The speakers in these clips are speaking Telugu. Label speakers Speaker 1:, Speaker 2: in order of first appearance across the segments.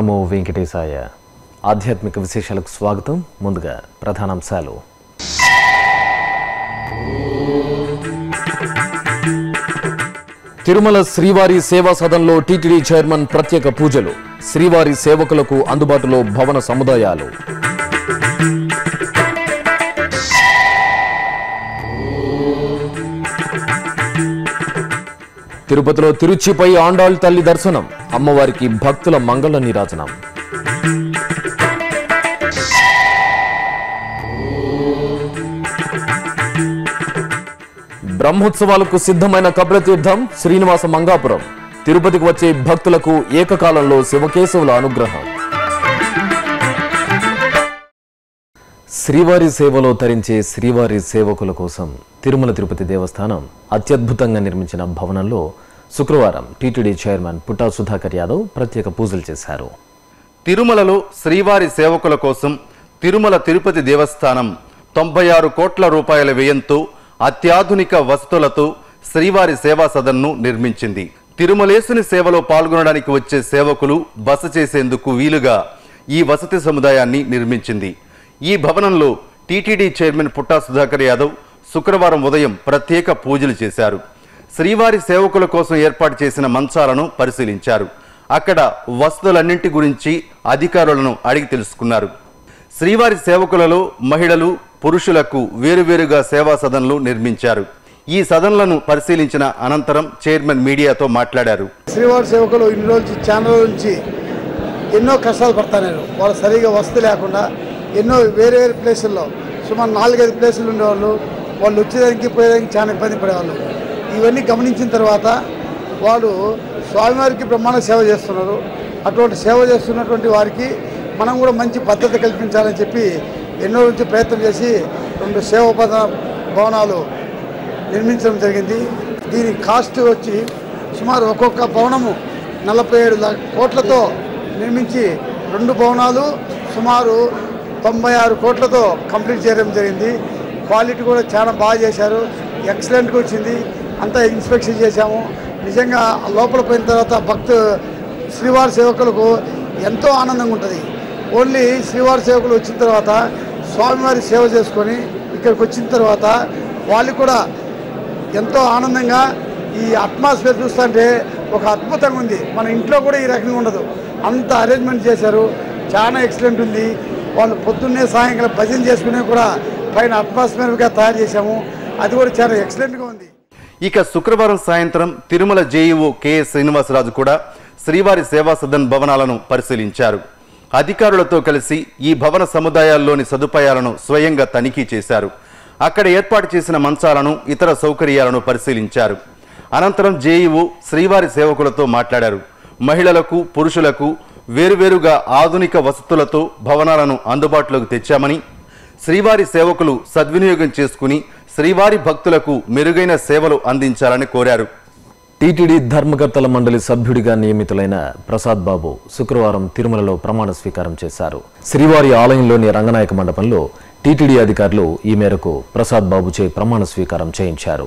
Speaker 1: నమో వెంకటేశాయ. ఆధ్యాత్మిక విశేషాలకు స్వాగతం. ముందుగా ప్రధానాంశాలు. తిరుమల శ్రీవారి సేవా సదన్లో టీటీడీ చైర్మన్ ప్రత్యేక పూజలు. శ్రీవారి సేవకులకు అందుబాటులో భవన సముదాయాలు. తిరుపతిలో తిరుచిపై ఆండాళ్ తల్లి దర్శనం. అమ్మవారికి భక్తుల మంగళ నీరాజనం. బ్రహ్మోత్సవాలకు సిద్ధమైన కబ్రతీర్థం శ్రీనివాస మంగాపురం. తిరుపతికి వచ్చే భక్తులకు ఏకకాలంలో శివకేశవుల అనుగ్రహం. శ్రీవారి సేవలో తరించే శ్రీవారి సేవకుల కోసం తిరుమల తిరుపతి దేవస్థానం అత్యద్భుతంగా నిర్మించిన భవనంలో శుక్రవారం టీటీడీ చైర్మన్ పుట్టా సుధాకర్ యాదవ్ ప్రత్యేక పూజలు చేశారు.
Speaker 2: తిరుమలలో శ్రీవారి సేవకుల కోసం తిరుమల తిరుపతి దేవస్థానం తొంభై ఆరు కోట్ల రూపాయల వ్యయంతో అత్యాధునిక వసతులతో శ్రీవారి సేవా సదన్ను నిర్మించింది. తిరుమలేసుని సేవలో పాల్గొనడానికి వచ్చే సేవకులు బస చేసేందుకు వీలుగా ఈ వసతి సముదాయాన్ని నిర్మించింది. ఈ భవనంలో టీటీడీ చైర్మన్ పుట్టా సుధాకర్ యాదవ్ శుక్రవారం ఉదయం ప్రత్యేక పూజలు చేశారు. శ్రీవారి సేవకుల కోసం ఏర్పాటు చేసిన మంచాలను పరిశీలించారు. అక్కడ వసతులన్నింటి గురించి అధికారులను అడిగి తెలుసుకున్నారు. శ్రీవారి సేవకులలో మహిళలు పురుషులకు వేరువేరుగా సేవా సదన్లు నిర్మించారు. ఈ సదన్లను పరిశీలించిన అనంతరం చైర్మన్ మీడియాతో మాట్లాడారు.
Speaker 3: శ్రీవారి సేవకులు ఇన్ని రోజు చాలా నుంచి ఎన్నో కష్టాలు పడతారు. వాళ్ళు సరిగా వసతి లేకుండా ఎన్నో వేరే వేరే ప్లేసుల్లో. సుమారు నాలుగైదు ప్లేసులు ఉండేవాళ్ళు. వాళ్ళు వచ్చేదానికి పోయేదానికి చాలా ఇబ్బంది పడేవాళ్ళు. ఇవన్నీ గమనించిన తర్వాత వాళ్ళు స్వామివారికి బ్రహ్మాండ సేవ చేస్తున్నారు. అటువంటి సేవ చేస్తున్నటువంటి వారికి మనం కూడా మంచి భద్రత కల్పించాలని చెప్పి ఎన్నో నుంచి ప్రయత్నం చేసి రెండు సేవోపద భవనాలు నిర్మించడం జరిగింది. దీని కాస్ట్ వచ్చి సుమారు ఒక్కొక్క భవనము నలభై ఏడు కోట్లతో నిర్మించి రెండు భవనాలు సుమారు తొంభై ఆరు కోట్లతో కంప్లీట్ చేయడం జరిగింది. క్వాలిటీ కూడా చాలా బాగా చేశారు. ఎక్సలెంట్గా వచ్చింది. అంతా ఇన్స్పెక్షన్ చేశాము. నిజంగా లోపల పోయిన తర్వాత భక్తు శ్రీవారి సేవకులకు ఎంతో ఆనందంగా ఉంటుంది. ఓన్లీ శ్రీవారి సేవకులు వచ్చిన తర్వాత స్వామివారి సేవ చేసుకొని ఇక్కడికి వచ్చిన తర్వాత వాళ్ళు కూడా ఎంతో ఆనందంగా ఈ అట్మాస్ఫియర్ చూస్తుంటే ఒక అద్భుతంగా ఉంది. మన ఇంట్లో కూడా ఈ రకంగా ఉండదు. అంత అరేంజ్మెంట్ చేశారు. చాలా ఎక్సలెంట్ ఉంది. వాళ్ళు పొద్దున్నే సాయంకాలం భజన చేసుకునే కూడా పైన అట్మాస్ఫియర్గా తయారు చేశాము. అది కూడా చాలా ఎక్సలెంట్గా ఉంది.
Speaker 2: ఇక శుక్రవారం సాయంత్రం తిరుమల జేఈఓ కెఎస్ శ్రీనివాసరాజు కూడా శ్రీవారి సేవా సదన్ భవనాలను పరిశీలించారు. అధికారులతో కలిసి ఈ భవన సముదాయాల్లోని సదుపాయాలను స్వయంగా తనిఖీ చేశారు. అక్కడ ఏర్పాటు చేసిన మంచాలను ఇతర సౌకర్యాలను పరిశీలించారు. అనంతరం జేఈఓ శ్రీవారి సేవకులతో మాట్లాడారు. మహిళలకు పురుషులకు వేరువేరుగా ఆధునిక వసతులతో భవనాలను అందుబాటులోకి తెచ్చామని శ్రీవారి సేవకులు సద్వినియోగం చేసుకుని శ్రీవారి భక్తులకు మెరుగైన సేవలు అందించాలని కోరారు.
Speaker 1: టీటీడీ ధర్మకర్తల మండలి సభ్యుడిగా నియమితులైన ప్రసాద్ బాబు శుక్రవారం తిరుమలలో ప్రమాణ స్వీకారం చేశారు. శ్రీవారి ఆలయంలోని రంగనాయక మండపంలో టీటీడీ అధికారులు ఈ మేరకు ప్రసాద్ బాబుచే ప్రమాణ స్వీకారం చేయించారు.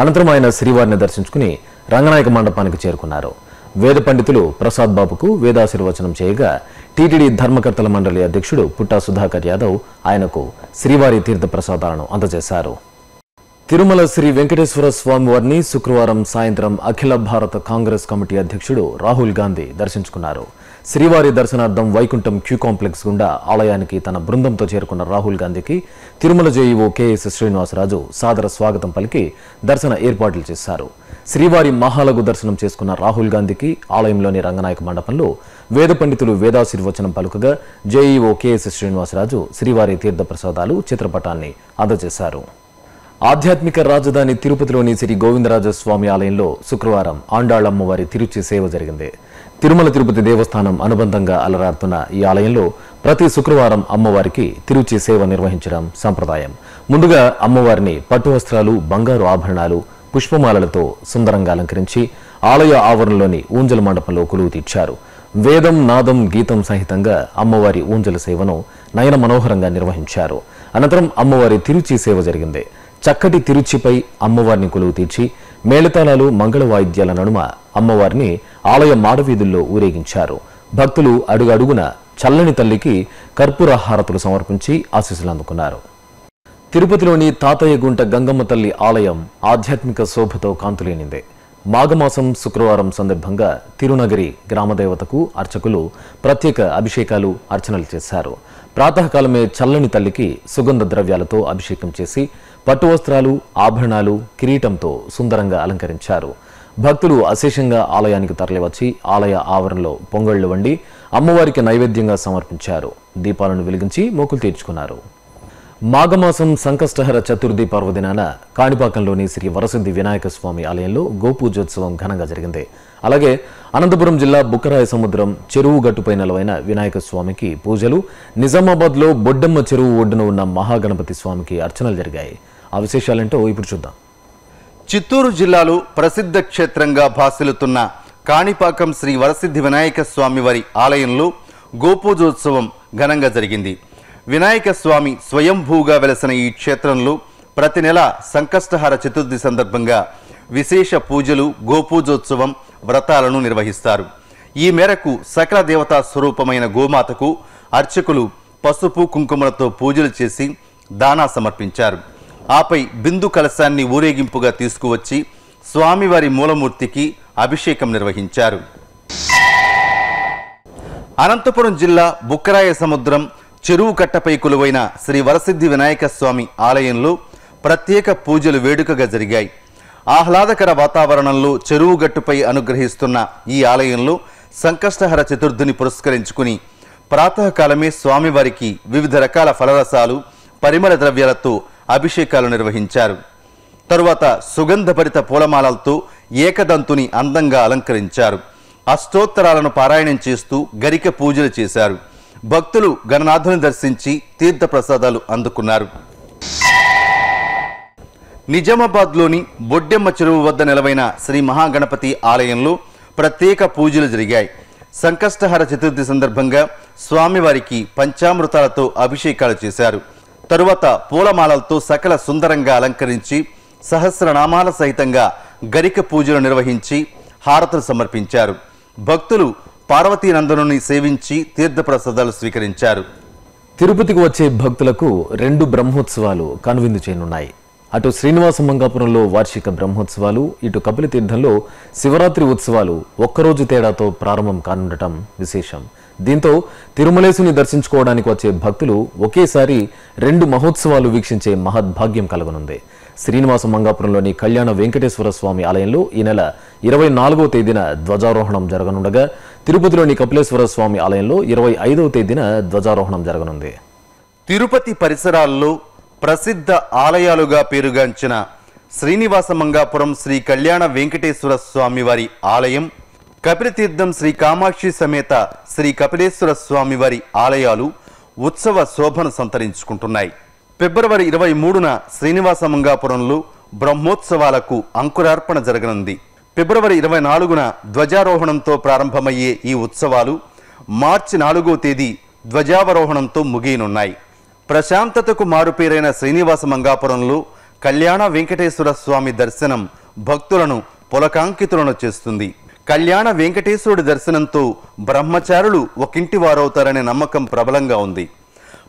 Speaker 1: అనంతరం ఆయన శ్రీవారిని దర్శించుకుని రంగనాయక మండపానికి చేరుకున్నారు. వేద పండితులు ప్రసాద్ బాబుకు వేదాశీర్వచనం చేయగా టీటీడీ ధర్మకర్తల మండలి అధ్యక్షుడు పుట్టా సుధాకర్ యాదవ్ ఆయనకు శ్రీవారి తీర్థ ప్రసాదాలను అందజేశారు. తిరుమల శ్రీ వెంకటేశ్వర స్వామి వారిని శుక్రవారం సాయంత్రం అఖిల భారత కాంగ్రెస్ కమిటీ అధ్యక్షుడు రాహుల్ గాంధీ దర్శించుకున్నారు. శ్రీవారి దర్శనార్థం వైకుంఠం క్యూ కాంప్లెక్స్ గుండా ఆలయానికి తన బృందంతో చేరుకున్న రాహుల్ గాంధీకి తిరుమల జేఈఓ కెఎస్ శ్రీనివాసరాజు సాదర స్వాగతం పలికి దర్శన ఏర్పాట్లు చేశారు. శ్రీవారి మహాలగు దర్శనం చేసుకున్న రాహుల్ గాంధీకి ఆలయంలోని రంగనాయక మండపంలో వేద పండితులు వేదాశీర్వచనం పలుకగా జేఈఓ కెఎస్ శ్రీనివాసరాజు శ్రీవారి తీర్థ ప్రసాదాలు చిత్రపటాన్ని అందజేశారు. ఆధ్యాత్మిక రాజధాని తిరుపతిలోని శ్రీ గోవిందరాజ స్వామి ఆలయంలో శుక్రవారం ఆండాళమ్మవారి తిరుచి సేవ జరిగింది. తిరుమల తిరుపతి దేవస్థానం అనుబంధంగా అలరాడుతున్న ఈ ఆలయంలో ప్రతి శుక్రవారం అమ్మవారికి తిరుచి సేవ నిర్వహించడం సంప్రదాయం. ముందుగా అమ్మవారిని పట్టు వస్త్రాలు బంగారు ఆభరణాలు పుష్పమాలలతో సుందరంగా అలంకరించి ఆలయ ఆవరణలోని ఊంజల మండపంలో కొలువు తీర్చారు. వేదం నాదం గీతం సహితంగా అమ్మవారి ఊంజల సేవను నయన మనోహరంగా నిర్వహించారు. అనంతరం అమ్మవారి తిరుచి సేవ జరిగింది. చక్కటి తిరుచిపై అమ్మవారిని కొలువు తీర్చి మేళతాళాలు మంగళ వాయిద్యాల నడుమ అమ్మవారిని ఆలయ మాడవీధుల్లో ఊరేగించారు. భక్తులు అడుగడుగున చల్లని తల్లికి కర్పూర హారతులు సమర్పించి ఆశీస్సులు అందుకున్నారు. తిరుపతిలోని తాతయ్య గుంట గంగమ్మ తల్లి ఆలయం ఆధ్యాత్మిక శోభతో కాంతులేనిందే. మాఘమాసం శుక్రవారం సందర్భంగా తిరునగరి గ్రామదేవతకు అర్చకులు ప్రత్యేక అభిషేకాలు అర్చనలు చేశారు. ప్రాతకాలమే చల్లని తల్లికి సుగంధ ద్రవ్యాలతో అభిషేకం చేసి పట్టు వస్త్రాలు ఆభరణాలు కిరీటంతో సుందరంగా అలంకరించారు. భక్తులు అశేషంగా ఆలయానికి తరలివచ్చి ఆలయ ఆవరణలో పొంగళ్ళు వండి అమ్మవారికి నైవేద్యంగా సమర్పించారు. దీపాలను వెలిగించి మొక్కులు తీర్చుకున్నారు. మాఘమాసం సంకష్టహర చతుర్థి పర్వదినాన కాణిపాకంలోని శ్రీ వరసిద్ధి వినాయక స్వామి ఆలయంలో గోపూజోత్సవం ఘనంగా జరిగింది. అలాగే అనంతపురం జిల్లా బుక్కరాయ సముద్రం చెరువు గట్టుపై నెలవైన వినాయక స్వామికి పూజలు నిజామాబాద్లో బొడ్డమ్మ చెరువు ఒడ్డున ఉన్న మహాగణపతి స్వామికి అర్చనలు జరిగాయి. ఆ విశేషాలేంటో ఇప్పుడు చూద్దాం.
Speaker 2: చిత్తూరు జిల్లాలో ప్రసిద్ధ క్షేత్రంగా భాసిల్లుతున్న కాణిపాకం శ్రీ వరసిద్ధి వినాయక స్వామి వారి ఆలయంలో గోపూజోత్సవం ఘనంగా జరిగింది. వినాయక స్వామి స్వయంభూగా వెలసిన ఈ క్షేత్రంలో ప్రతి నెల సంకష్టహార చతుర్థి సందర్భంగా విశేష పూజలు గోపూజోత్సవం వ్రతాలను నిర్వహిస్తారు. ఈ మేరకు సకల దేవతా స్వరూపమైన గోమాతకు అర్చకులు పసుపు కుంకుమలతో పూజలు చేసి దానా సమర్పించారు. ఆపై బిందు కలశాన్ని ఊరేగింపుగా తీసుకువచ్చి స్వామివారి మూలమూర్తికి అభిషేకం నిర్వహించారు. అనంతపురం జిల్లా బుక్కరాయ సముద్రం చెరువు కట్టపై కొలువైన శ్రీ వరసిద్ధి వినాయక స్వామి ఆలయంలో ప్రత్యేక పూజలు వేడుకగా జరిగాయి. ఆహ్లాదకర వాతావరణంలో చెరువు గట్టుపై అనుగ్రహిస్తున్న ఈ ఆలయంలో సంకష్టహర చతుర్థిని పురస్కరించుకుని ప్రాతకాలమే స్వామివారికి వివిధ రకాల ఫలరసాలు పరిమళ ద్రవ్యాలతో అభిషేకాలు నిర్వహించారు. తరువాత సుగంధభరిత పూలమాలలతో ఏకదంతుని అందంగా అలంకరించారు. అష్టోత్తరాలను పారాయణం చేస్తూ గరిక పూజలు చేశారు. భక్తులు గణనాథుని దర్శించి తీర్థప్రసాదాలు అందుకున్నారు. నిజామాబాద్లోని బొడ్డెమ్మ చెరువు వద్ద నిలవైన శ్రీ మహాగణపతి ఆలయంలో ప్రత్యేక పూజలు జరిగాయి. సంకష్టహర చతుర్థి సందర్భంగా స్వామివారికి పంచామృతాలతో అభిషేకాలు చేశారు. తరువాత పూలమాలలతో సకల సుందరంగా అలంకరించి సహస్రనామాల సహితంగా గరిక పూజలు నిర్వహించి హారతులు సమర్పించారు. భక్తులు పార్వతీనందనుని సేవించి తీర్థప్రసాదాలు స్వీకరించారు.
Speaker 1: తిరుపతికి వచ్చే భక్తులకు రెండు బ్రహ్మోత్సవాలు కనువిందు చేయనున్నాయి. అటు శ్రీనివాస మంగాపురంలో వార్షిక బ్రహ్మోత్సవాలు ఇటు కపిలతీర్థంలో శివరాత్రి ఉత్సవాలు ఒక్కరోజు తేడాతో ప్రారంభం కానుండటం విశేషం. దీంతో తిరుమలేశుని దర్శించుకోవడానికి వచ్చే భక్తులు ఒకేసారి రెండు మహోత్సవాలు వీక్షించే మహద్భాగ్యం కలగనుంది. శ్రీనివాస మంగాపురంలోని కళ్యాణ వెంకటేశ్వర స్వామి ఆలయంలో ఈ నెల ఇరవై నాలుగో తేదీన ధ్వజారోహణం జరగనుండగా తిరుపతిలోని కపిలేశ్వర స్వామి ఆలయంలో ఇరవై ఐదవ తేదీన ధ్వజారోహణం జరగనుంది.
Speaker 2: తిరుపతి పరిసరాల్లో ప్రసిద్ధ ఆలయాలుగా పేరుగాంచిన శ్రీనివాస మంగాపురం శ్రీ కళ్యాణ వెంకటేశ్వర స్వామివారి ఆలయం కపిలతీర్థం శ్రీ కామాక్షి సమేత శ్రీ కపిలేశ్వర స్వామివారి ఆలయాలు ఉత్సవ శోభను సంతరించుకుంటున్నాయి. ఫిబ్రవరి ఇరవై మూడున శ్రీనివాస మంగాపురంలో బ్రహ్మోత్సవాలకు అంకురార్పణ జరగనుంది. ఫిబ్రవరి ఇరవై నాలుగున ధ్వజారోహణంతో ప్రారంభమయ్యే ఈ ఉత్సవాలు మార్చి నాలుగో తేదీ ధ్వజావరోహణంతో ముగియనున్నాయి. ప్రశాంతతకు మారుపేరైన శ్రీనివాస మంగాపురంలో కళ్యాణ వెంకటేశ్వర స్వామి దర్శనం భక్తులను పులకాంకితులను చేస్తుంది. కళ్యాణ వెంకటేశ్వరుడి దర్శనంతో బ్రహ్మచారులు ఒకింటి వారవుతారనే నమ్మకం ప్రబలంగా ఉంది.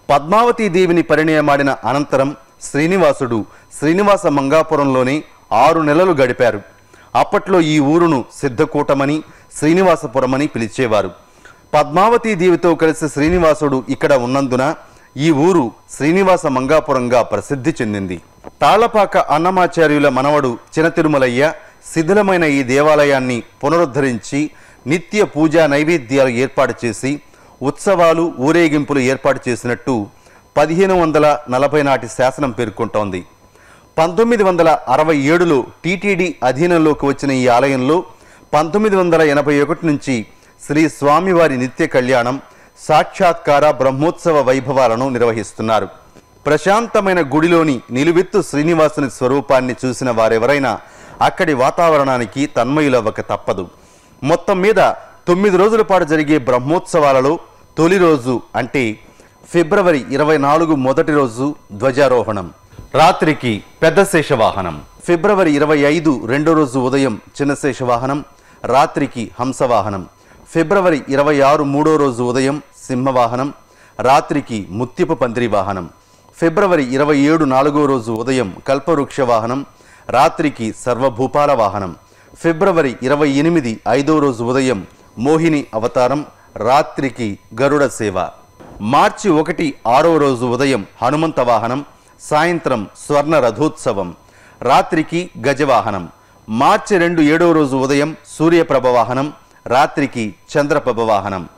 Speaker 2: పద్మావతీ దేవిని పరిణయమాడిన అనంతరం శ్రీనివాసుడు శ్రీనివాస మంగాపురంలోనే ఆరు నెలలు గడిపారు. అప్పట్లో ఈ ఊరును సిద్ధకూటమని శ్రీనివాసపురమని పిలిచేవారు. పద్మావతీ దేవితో కలిసి శ్రీనివాసుడు ఇక్కడ ఉన్నందున ఈ ఊరు శ్రీనివాస మంగాపురంగా ప్రసిద్ధి చెందింది. తాళపాక అన్నమాచార్యుల మనవడు చినతిరుమలయ్య శిథిలమైన ఈ దేవాలయాన్ని పునరుద్ధరించి నిత్య పూజా నైవేద్యాలు ఏర్పాటు చేసి ఉత్సవాలు ఊరేగింపులు ఏర్పాటు చేసినట్టు పదిహేను వందల నలభై నాటి శాసనం పేర్కొంటోంది. పంతొమ్మిది వందల అరవై ఏడులో టీటీడీ అధీనంలోకి వచ్చిన ఈ ఆలయంలో పంతొమ్మిది వందల ఎనభై ఒకటి నుంచి శ్రీ స్వామివారి నిత్య కళ్యాణం సాక్షాత్కార బ్రహ్మోత్సవ వైభవాలను నిర్వహిస్తున్నారు. ప్రశాంతమైన గుడిలోని నిలువెత్తు శ్రీనివాసుని స్వరూపాన్ని చూసిన వారెవరైనా అక్కడి వాతావరణానికి తన్మయులవ్వక తప్పదు. మొత్తం మీద తొమ్మిది రోజుల పాటు జరిగే బ్రహ్మోత్సవాలలో తొలి రోజు అంటే ఫిబ్రవరి ఇరవై నాలుగు మొదటి రోజు ధ్వజారోహణం. రాత్రికి పెద్ద శేషవాహనం. ఫిబ్రవరి ఇరవై ఐదు రెండో రోజు ఉదయం చిన్న శేషవాహనం రాత్రికి హంసవాహనం. ఫిబ్రవరి ఇరవై ఆరు మూడో రోజు ఉదయం సింహవాహనం రాత్రికి ముత్యపు పందిరి వాహనం. ఫిబ్రవరి ఇరవై ఏడు నాలుగో రోజు ఉదయం కల్పవృక్ష వాహనం రాత్రికి సర్వభూపాల వాహనం. ఫిబ్రవరి ఇరవై ఎనిమిది ఐదో రోజు ఉదయం మోహిని అవతారం రాత్రికి గరుడ సేవ. మార్చి ఒకటి ఆరో రోజు ఉదయం హనుమంత వాహనం సాయంత్రం స్వర్ణ రథోత్సవం రాత్రికి గజవాహనం మార్చి రెండు ఏడవ రోజు ఉదయం సూర్యప్రభ వాహనం రాత్రికి చంద్రప్రభ వాహనం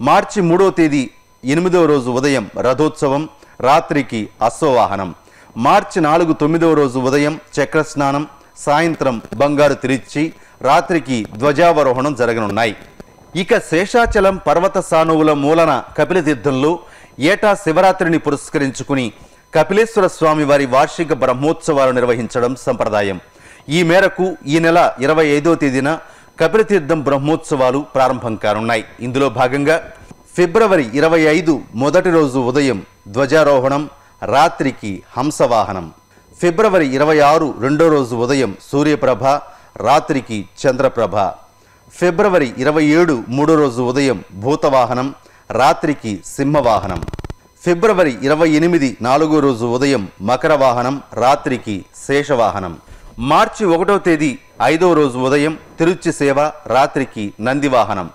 Speaker 2: మార్చి మూడో తేదీ ఎనిమిదవ రోజు ఉదయం రథోత్సవం రాత్రికి అశ్వవాహనం. మార్చి నాలుగు తొమ్మిదవ రోజు ఉదయం చక్రస్నానం సాయంత్రం బంగారు తిరిచి రాత్రికి ధ్వజావరోహణం జరగనున్నాయి. ఇక శేషాచలం పర్వత సానువుల మూలన కపిలతీర్థంలో ఏటా శివరాత్రిని పురస్కరించుకుని కపిలేశ్వర స్వామి వారి వార్షిక బ్రహ్మోత్సవాలు నిర్వహించడం సంప్రదాయం. ఈ మేరకు ఈ నెల ఇరవై ఐదో తేదీన కపిలతీర్థం బ్రహ్మోత్సవాలు ప్రారంభం కానున్నాయి. ఇందులో భాగంగా ఫిబ్రవరి ఇరవై ఐదు మొదటి రోజు ఉదయం ధ్వజారోహణం రాత్రికి హంసవాహనం. ఫిబ్రవరి ఇరవై ఆరు రెండో రోజు ఉదయం సూర్యప్రభ రాత్రికి చంద్రప్రభ. ఫిబ్రవరి ఇరవై ఏడు మూడో రోజు ఉదయం భూతవాహనం రాత్రికి సింహవాహనం. ఫిబ్రవరి ఇరవై ఎనిమిది నాలుగో రోజు ఉదయం మకర వాహనం రాత్రికి శేషవాహనం మార్చి ఒకటో తేదీ ఐదో రోజు ఉదయం తిరుచి సేవ రాత్రికి నందివాహనం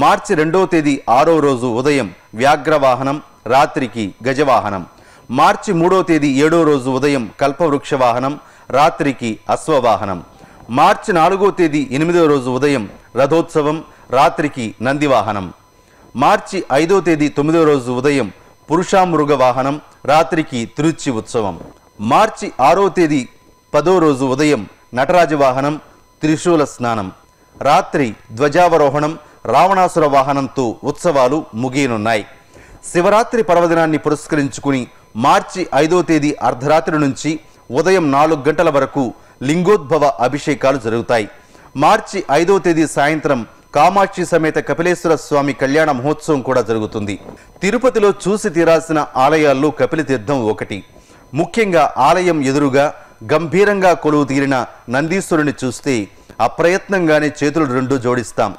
Speaker 2: మార్చి రెండో తేదీ ఆరో రోజు ఉదయం వ్యాఘ్రవాహనం రాత్రికి గజవాహనం మార్చి మూడో తేదీ ఏడో రోజు ఉదయం కల్పవృక్ష వాహనం రాత్రికి అశ్వవాహనం మార్చి నాలుగో తేదీ ఎనిమిదో రోజు ఉదయం రథోత్సవం రాత్రికి నందివాహనం మార్చి ఐదో తేదీ తొమ్మిదో రోజు ఉదయం పురుషామృగ వాహనం రాత్రికి తిరుచి ఉత్సవం. మార్చి ఆరో తేదీ పదో రోజు ఉదయం నటరాజ వాహనం త్రిశూల స్నానం. రాత్రి ధ్వజావరోహణం రావణాసుర వాహనంతో ఉత్సవాలు ముగియనున్నాయి. శివరాత్రి పర్వదినాన్ని పురస్కరించుకుని మార్చి ఐదో తేదీ అర్ధరాత్రి నుంచి ఉదయం నాలుగు గంటల వరకు లింగోద్భవ అభిషేకాలు జరుగుతాయి. మార్చి ఐదో తేదీ సాయంత్రం కామాక్షి సమేత కపిలేశ్వర స్వామి కళ్యాణ మహోత్సవం కూడా జరుగుతుంది. తిరుపతిలో చూసి తీరాల్సిన ఆలయాల్లో కపిలతీర్థం ఒకటి. ముఖ్యంగా ఆలయం ఎదురుగా గంభీరంగా కొలువు తీరిన నందీశ్వరుని చూస్తే అప్రయత్నంగానే చేతులు రెండు జోడిస్తాం.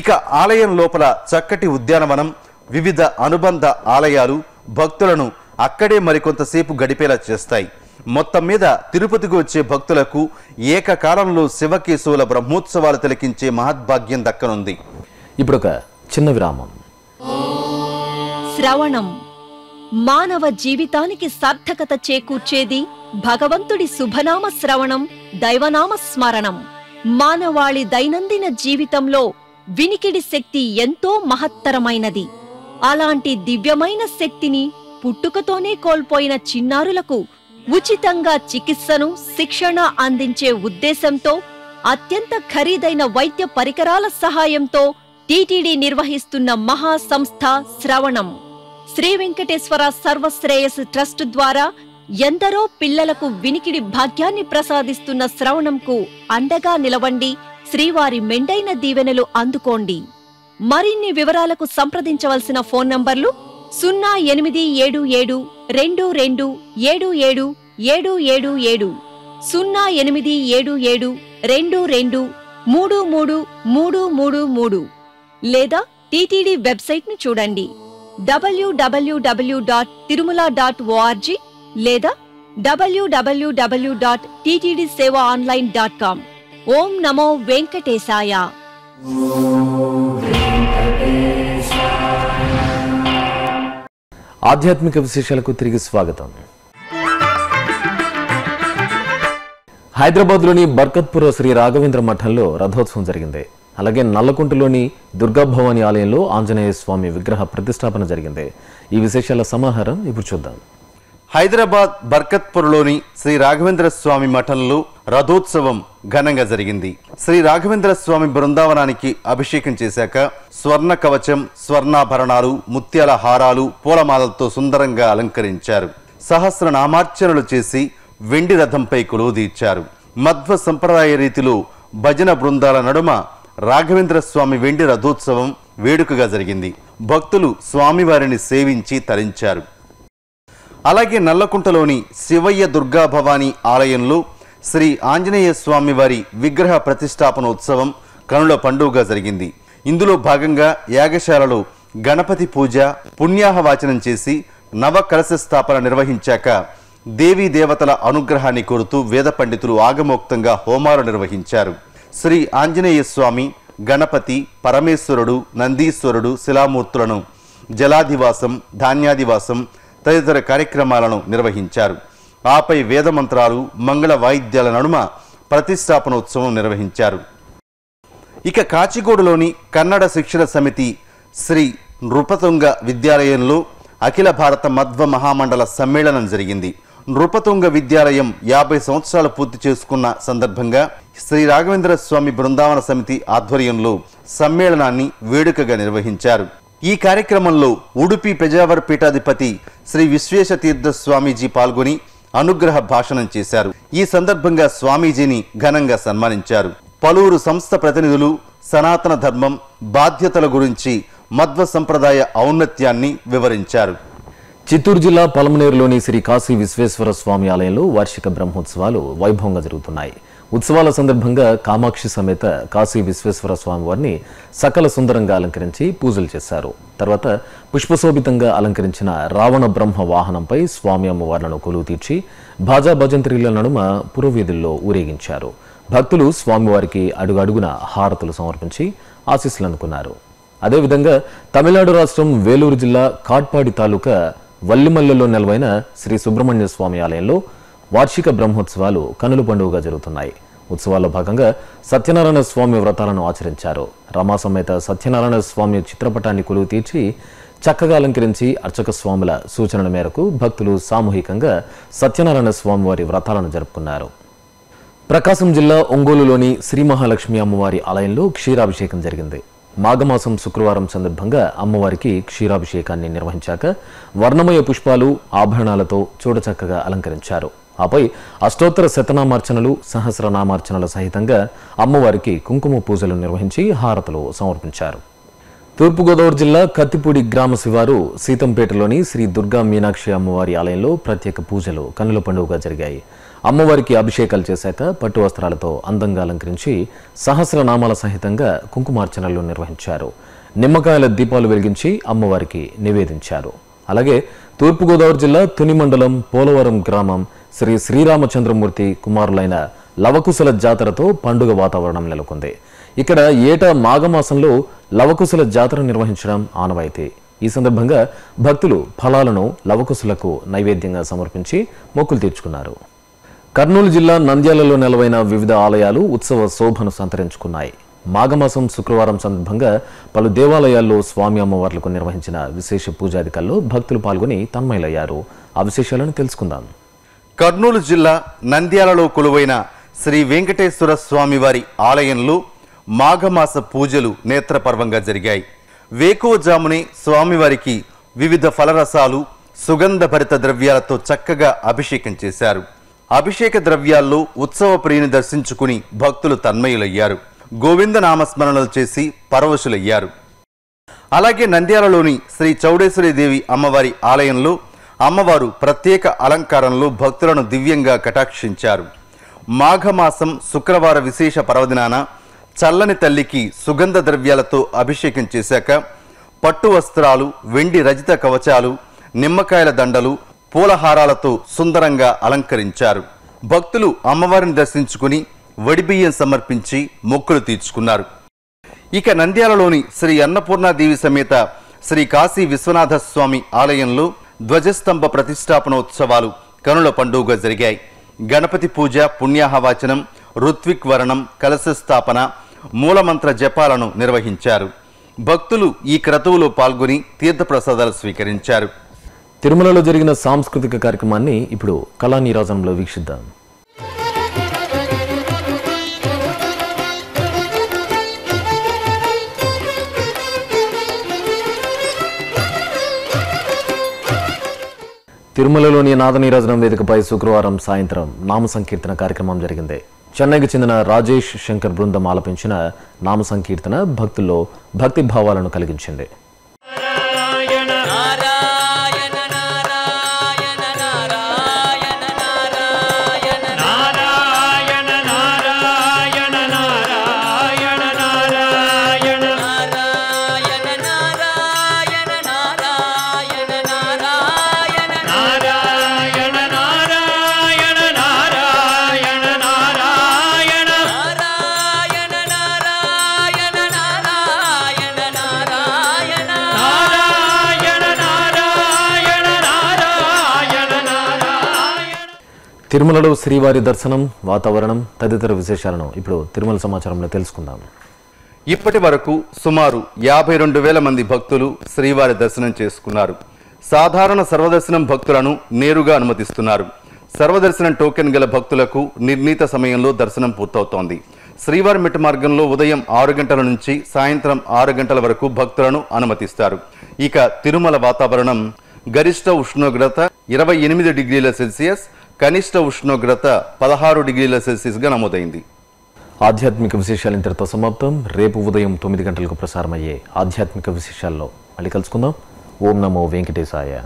Speaker 2: ఇక ఆలయం లోపల చక్కటి ఉద్యానవనం వివిధ అనుబంధ ఆలయాలు భక్తులను అక్కడే మరికొంతసేపు గడిపేలా చేస్తాయి. మొత్తం మీద తిరుపతికి వచ్చే భక్తులకు ఏకకాలంలో శివకేశవుల బ్రహ్మోత్సవాలు తిలకించే మహద్భాగ్యం దక్కనుంది.
Speaker 1: ఇప్పుడు ఒక చిన్న విరామం.
Speaker 4: శ్రవణం. మానవ జీవితానికి సార్థకత చేకూర్చేది భగవంతుడి శుభనామ శ్రవణం దైవనామ స్మరణం. మానవాళి దైనందిన జీవితంలో వినికిడి శక్తి ఎంతో మహత్తరమైనది. అలాంటి దివ్యమైన శక్తిని పుట్టుకతోనే కోల్పోయిన చిన్నారులకు ఉచితంగా చికిత్సను శిక్షణ అందించే ఉద్దేశంతో అత్యంత ఖరీదైన వైద్య పరికరాల సహాయంతో టీటీడీ నిర్వహిస్తున్న మహా సంస్థ శ్రవణం. శ్రీ వెంకటేశ్వర సర్వశ్రేయస్ ట్రస్ట్ ద్వారా ఎందరో పిల్లలకు వినికిడి భాగ్యాన్ని ప్రసాదిస్తున్న శ్రవణంకు అండగా నిలవండి శ్రీవారి మెండైన దీవెనలు అందుకోండి. మరిన్ని వివరాలకు సంప్రదించవలసిన ఫోన్ నంబర్లు సున్నా ఎనిమిది ఏడు ఏడు రెండు రెండు ఏడు ఏడు ఏడు ఏడు ఏడు. సున్నా ఎనిమిది ఏడు ఏడు రెండు రెండు మూడు మూడు మూడు మూడు మూడు. లేదా టీటీడీ చూడండి. డబ్ల్యూ చూడండి W W W dot Tirumala dot ORG లేదా W W W dot TTD seva online dot com. ఓం నమో వెంకటేశాయ.
Speaker 1: ఆధ్యాత్మిక విశేషాలకు తిరిగి స్వాగతం. హైదరాబాద్లోని బర్కత్పుర శ్రీ రాఘవేంద్ర మఠంలో రథోత్సవం జరిగింది. అలాగే నల్లకుంటలోని దుర్గాభవాని ఆలయంలో ఆంజనేయ స్వామి విగ్రహ ప్రతిష్టాపన జరిగింది. ఈ విశేషాల సమాహారం ఇప్పుడు చూద్దాం.
Speaker 2: హైదరాబాద్ బర్కత్పూర్లోని శ్రీ రాఘవేంద్ర స్వామి మఠంలో రథోత్సవం ఘనంగా జరిగింది. శ్రీ రాఘవేంద్ర స్వామి బృందావనానికి అభిషేకం చేశాక స్వర్ణ కవచం స్వర్ణాభరణాలు ముత్యాల హారాలు పూలమాలలతో సుందరంగా అలంకరించారు. సహస్ర నామార్చనలు చేసి వెండి రథంపై కొలువుదీర్చారు మధ్వ సంప్రదాయ రీతిలో భజన బృందాల నడుమ రాఘవేంద్ర స్వామి వెండి రథోత్సవం వేడుకగా జరిగింది. భక్తులు స్వామివారిని సేవించి తరించారు. అలాగే నల్లకుంటలోని శివయ్య దుర్గా భవానీ ఆలయంలో శ్రీ ఆంజనేయ స్వామి వారి విగ్రహ ప్రతిష్టాపన ఉత్సవం కనుల పండుగగా జరిగింది. ఇందులో భాగంగా యాగశాలలో గణపతి పూజ పుణ్యాహవాచనం చేసి నవ కలశ స్థాపన నిర్వహించాక దేవీ దేవతల అనుగ్రహాన్ని కోరుతూ వేద పండితులు ఆగమోక్తంగా హోమాలు నిర్వహించారు. శ్రీ ఆంజనేయ స్వామి గణపతి పరమేశ్వరుడు నందీశ్వరుడు శిలామూర్తులను జలాదివాసం ధాన్యాదివాసం తదితర కార్యక్రమాలను నిర్వహించారు. ఆపై వేదమంత్రాలు మంగళ వాయిద్యాల నడుమ ప్రతిష్టాపనోత్సవం నిర్వహించారు. ఇక కాచిగూడలోని కన్నడ శిక్షణ సమితి శ్రీ నృపతుంగ విద్యాలయంలో అఖిల భారత మధ్వ మహామండల సమ్మేళనం జరిగింది. నృపతుంగ విద్యాలయం యాభై సంవత్సరాలు పూర్తి చేసుకున్న సందర్భంగా శ్రీ రాఘవేంద్ర స్వామి బృందావన సమితి ఆధ్వర్యంలో సమ్మేళనాన్ని వేడుకగా నిర్వహించారు. ఈ కార్యక్రమంలో ఉడుపి పెజావర్ పీఠాధిపతి శ్రీ విశ్వేశతీర్థ స్వామీజీ పాల్గొని అనుగ్రహ భాషణం చేశారు. ఈ సందర్భంగా స్వామీజీని ఘనంగా సన్మానించారు. పలువురు సంస్థ ప్రతినిధులు సనాతన ధర్మం బాధ్యతల గురించి మధ్వ సంప్రదాయ ఔన్నత్యాన్ని వివరించారు.
Speaker 1: చిత్తూరు జిల్లా పలమనేరులోని శ్రీ కాశీ విశ్వేశ్వర స్వామి ఆలయంలో వార్షిక బ్రహ్మోత్సవాలు వైభవంగా జరుగుతున్నాయి. ఉత్సవాల సందర్భంగా కామాక్షి సమేత కాశీ విశ్వేశ్వర స్వామివారిని సకల సుందరంగా అలంకరించి పూజలు చేశారు. తర్వాత పుష్పశోభితంగా అలంకరించిన రావణ బ్రహ్మ వాహనంపై స్వామి అమ్మవార్లను కొలువు తీర్చి భాజా భజంత్రీల నడుమ పురవీధుల్లో ఊరేగించారు. భక్తులు స్వామివారికి అడుగడుగున హారతులు సమర్పించి ఆశీస్సులు అందుకున్నారు అదేవిధంగా తమిళనాడు రాష్ట్రం వేలూరు జిల్లా కాట్పాడి తాలూకా వల్లిమల్లెలో నెలవైన శ్రీ సుబ్రహ్మణ్య స్వామి ఆలయంలో వార్షిక బ్రహ్మోత్సవాలు కనుల పండుగగా జరుగుతున్నాయి. ఉత్సవాల్లో భాగంగా సత్యనారాయణ స్వామి వ్రతాలను ఆచరించారు. రమాసమేత సత్యనారాయణ స్వామి చిత్రపటాన్ని కొలువు తీర్చి చక్కగా అలంకరించి అర్చక స్వాముల సూచనల మేరకు భక్తులు సామూహికంగా సత్యనారాయణ స్వామివారి వ్రతాలను జరుపుకున్నారు. ప్రకాశం జిల్లా ఒంగోలులోని శ్రీ మహాలక్ష్మి అమ్మవారి ఆలయంలో క్షీరాభిషేకం జరిగింది. మాఘమాసం శుక్రవారం సందర్భంగా అమ్మవారికి క్షీరాభిషేకాన్ని నిర్వహించాక వర్ణమయ పుష్పాలు ఆభరణాలతో చూడచక్కగా అలంకరించారు. ఆపై అష్టోత్తర శతనామార్చనలు సహస్రనామార్చనల సహితంగా అమ్మవారికి కుంకుమ పూజలు నిర్వహించి హారతులు సమర్పించారు. తూర్పుగోదావరి జిల్లా కత్తిపూడి గ్రామ శివారు సీతంపేటలోని శ్రీ దుర్గా మీనాక్షి అమ్మవారి ఆలయంలో ప్రత్యేక పూజలు కన్నుల పండుగగా జరిగాయి. అమ్మవారికి అభిషేకాలు చేశాక పట్టు వస్త్రాలతో అందంగా అలంకరించి సహస్రనామాల సహితంగా కుంకుమార్చనలు నిర్వహించారు. నిమ్మకాయల దీపాలు వెలిగించి అమ్మవారికి నివేదించారు. అలాగే తూర్పుగోదావరి జిల్లా తుని మండలం పోలవరం గ్రామం శ్రీ శ్రీరామచంద్రమూర్తి కుమారులైన లవకుశల జాతరతో పండుగ వాతావరణం నెలకొంది. ఇక్కడ ఏటా మాఘమాసంలో లవకుశల జాతర నిర్వహించడం ఆనవాయితీ. ఈ సందర్భంగా భక్తులు ఫలాలను లవకుశులకు నైవేద్యంగా సమర్పించి మొక్కులు తీర్చుకున్నారు. కర్నూలు జిల్లా నంద్యాలలో నెలవైన వివిధ ఆలయాలు ఉత్సవ శోభను సంతరించుకున్నాయి. మాఘమాసం శుక్రవారం సందర్భంగా పలు దేవాలయాల్లో స్వామి అమ్మవార్లకు నిర్వహించిన విశేష పూజాదికల్లో భక్తులు పాల్గొని తన్మయలయ్యారు. ఆ విశేషాలను తెలుసుకుందాం.
Speaker 2: కర్నూలు జిల్లా నంద్యాలలో కొలువైన శ్రీ వెంకటేశ్వర స్వామివారి ఆలయంలో మాఘమాస పూజలు నేత్రపర్వంగా జరిగాయి. వేకువజామునే స్వామివారికి వివిధ ఫలరసాలు సుగంధభరిత ద్రవ్యాలతో చక్కగా అభిషేకం చేశారు. అభిషేక ద్రవ్యాల్లో ఉత్సవ ప్రియుని దర్శించుకుని భక్తులు తన్మయులయ్యారు. గోవింద నామస్మరణలు చేసి పరవశులయ్యారు. అలాగే నంద్యాలలోని శ్రీ చౌడేశ్వరీదేవి అమ్మవారి ఆలయంలో అమ్మవారు ప్రత్యేక అలంకారంలో భక్తులను దివ్యంగా కటాక్షించారు. మాఘమాసం శుక్రవార విశేష పర్వదినాన చల్లని తల్లికి సుగంధ ద్రవ్యాలతో అభిషేకం చేశాక పట్టు వస్త్రాలు వెండి రజిత కవచాలు నిమ్మకాయల దండలు పూలహారాలతో సుందరంగా అలంకరించారు. భక్తులు అమ్మవారిని దర్శించుకుని వడిబియ్యం సమర్పించి మొక్కులు తీర్చుకున్నారు. ఇక నంద్యాలలోని శ్రీ అన్నపూర్ణాదేవి సమేత శ్రీ కాశీ విశ్వనాథ స్వామి ఆలయంలో ధ్వజస్తంభ ప్రతిష్టాపనోత్సవాలు కనుల పండుగ జరిగాయి. గణపతి పూజ పుణ్యాహవాచనం ఋత్విక్ వరణం కలశ స్థాపన మూలమంత్ర జపాలను నిర్వహించారు. భక్తులు ఈ క్రతువులో పాల్గొని తీర్థప్రసాదాలు స్వీకరించారు.
Speaker 1: తిరుమలలో జరిగిన సాంస్కృతిక కార్యక్రమాన్ని ఇప్పుడు కళానీరాజంలో వీక్షిద్దాం. తిరుమలలోని నాదనీరాజనం వేదికపై శుక్రవారం సాయంత్రం నామ సంకీర్తన కార్యక్రమం జరిగింది. చెన్నైకి చెందిన రాజేష్ శంకర్ బృందం ఆలపించిన నామ సంకీర్తన భక్తుల్లో భక్తి భావాలను కలిగించింది. తిరుమలలో శ్రీవారి దర్శనం వాతావరణం తదితర విశేషాలను ఇప్పుడు తిరుమల సమాచారంలో తెలుసుకుందాం.
Speaker 2: ఇప్పటి వరకు సుమారు యాభై రెండు వేల మంది భక్తులు శ్రీవారి దర్శనం చేసుకున్నారు. సాధారణ సర్వదర్శనం భక్తులను నేరుగా అనుమతిస్తున్నారు. సర్వదర్శనం టోకెన్ గల భక్తులకు నిర్ణీత సమయంలో దర్శనం పూర్తవుతోంది. శ్రీవారి మెట్టు మార్గంలో ఉదయం ఆరు గంటల నుంచి సాయంత్రం ఆరు గంటల వరకు భక్తులను అనుమతిస్తారు. ఇక తిరుమల వాతావరణం గరిష్ట ఉష్ణోగ్రత ఇరవై ఎనిమిది డిగ్రీల సెల్సియస్ కనిష్ట ఉష్ణోగ్రత పదహారు డిగ్రీల సెల్సియస్గా నమోదైంది.
Speaker 1: ఆధ్యాత్మిక విశేషాలు ఇంతటితో సమాప్తం. రేపు ఉదయం తొమ్మిది గంటలకు ప్రసారమయ్యే ఆధ్యాత్మిక విశేషాల్లో మళ్ళీ కలుసుకుందాం. ఓం నమో వెంకటేశాయ.